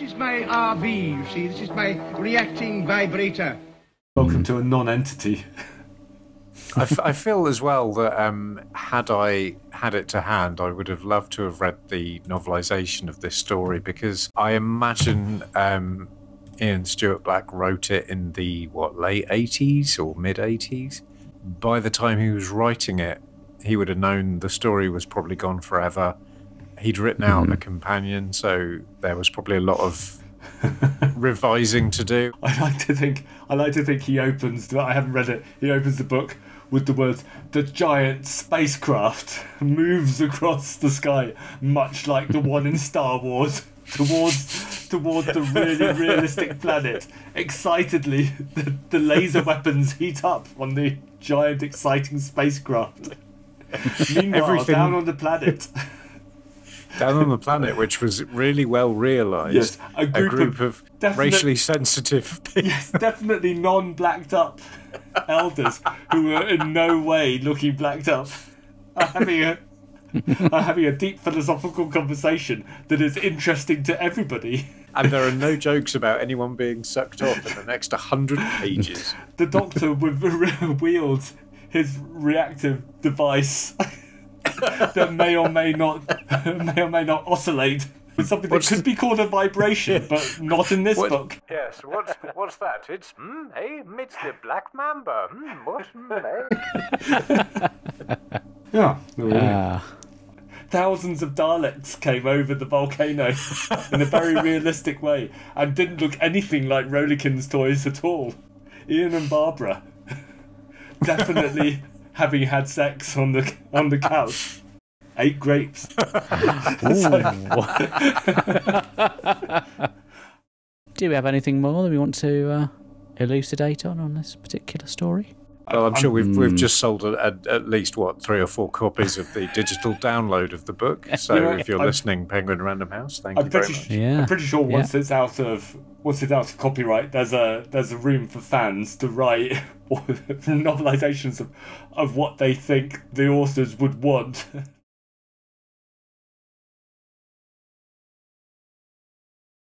This is my RV, you see. This is my reacting vibrator. Welcome to a non-entity. I, f- I feel as well that um, had I had it to hand, I would have loved to have read the novelization of this story because I imagine um, Ian Stuart Black wrote it in the what late eighties or mid eighties. By the time he was writing it, he would have known the story was probably gone forever. He'd written out mm-hmm. a companion, so there was probably a lot of revising to do. I like to think. I like to think he opens. I haven't read it. He opens the book with the words "The giant spacecraft moves across the sky, much like the one in Star Wars." Towards towards the really realistic planet. Excitedly, the, the laser weapons heat up on the giant, exciting spacecraft. Meanwhile, Everything- down on the planet, Down on the planet, which was really well realised. Yes, a a group group, of of, racially sensitive people. yes, definitely non-blacked up elders who were in no way looking blacked up are having a are having a deep philosophical conversation that is interesting to everybody. And there are no jokes about anyone being sucked off in the next 100 pages. The doctor with wields his reactive device that may or may not may or may not oscillate. It's something that What's could the- be called a vibration, but not in this What- book. Yes, what's, what's that? It's, hmm, hey, it's the Black Mamba. Hmm, what? Hmm, hey. Yeah. Ah, thousands of Daleks came over the volcano in a very realistic way and didn't look anything like Rolykin's toys at all. Ian and Barbara definitely having had sex on the on the couch. Ate grapes. do we have anything more that we want to uh, elucidate on on this particular story? Well, I'm sure we've, we've hmm. just sold a, a, at least, what, three or four copies of the digital download of the book. So You know, if you're I'm- listeing, Penguin Random House, thank I'm you very much. Yeah. I'm pretty sure once Yeah. it's out of once it's out of copyright, there's a there's a room for fans to write novelizations of, of what they think the authors would want